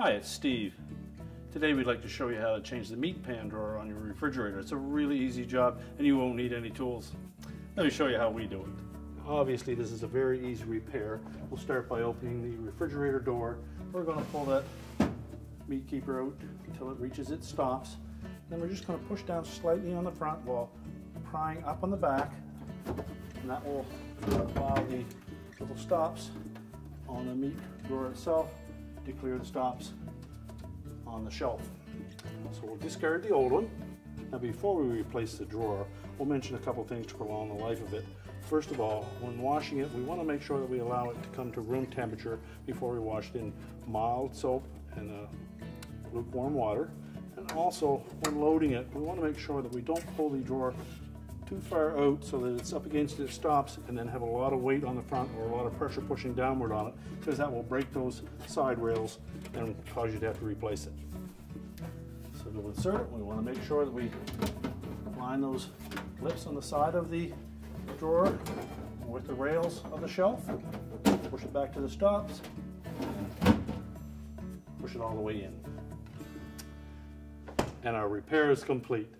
Hi, it's Steve. Today we'd like to show you how to change the meat pan drawer on your refrigerator. It's a really easy job and you won't need any tools. Let me show you how we do it. Obviously this is a very easy repair. We'll start by opening the refrigerator door. We're going to pull that meat keeper out until it reaches its stops. Then we're just going to push down slightly on the front while prying up on the back and that will allow the little stops on the meat drawer itself to clear the stops on the shelf. So we'll discard the old one. Now before we replace the drawer, we'll mention a couple things to prolong the life of it. First of all, when washing it, we want to make sure that we allow it to come to room temperature before we wash it in mild soap and uh, lukewarm water. And also, when loading it, we want to make sure that we don't pull the drawer too far out so that it's up against its stops and then have a lot of weight on the front or a lot of pressure pushing downward on it because that will break those side rails and cause you to have to replace it. So to insert it, we want to make sure that we line those lips on the side of the drawer with the rails of the shelf. Push it back to the stops. Push it all the way in. And our repair is complete.